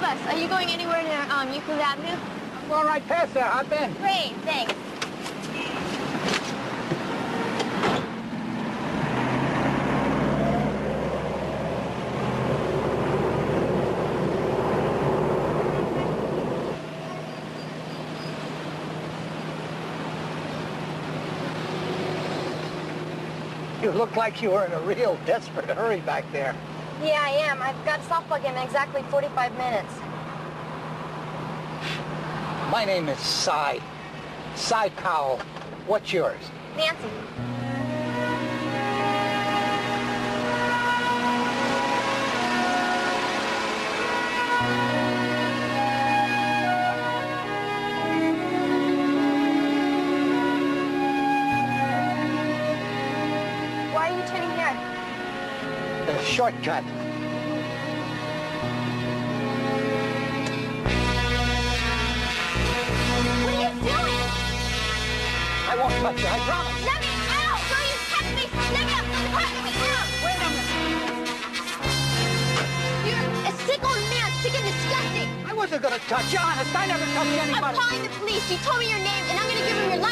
bus. Are you going anywhere near um, Euclid Avenue? I'm going right past there. Hop in. Great, thanks. You look like you were in a real desperate hurry back there. Yeah, I am. I've got softball game in exactly 45 minutes. My name is Cy. Cy Powell. What's yours? Nancy. Why are you turning here? The shortcut. What are you doing? I won't touch you, I promise. Let me out! You touch me! Let me out! Let me out! Let me out! Wait a minute. You're a sick old man, sick and disgusting. I wasn't gonna touch you, honest. I never touched anybody. I'm calling the police. You told me your name, and I'm gonna give him your number.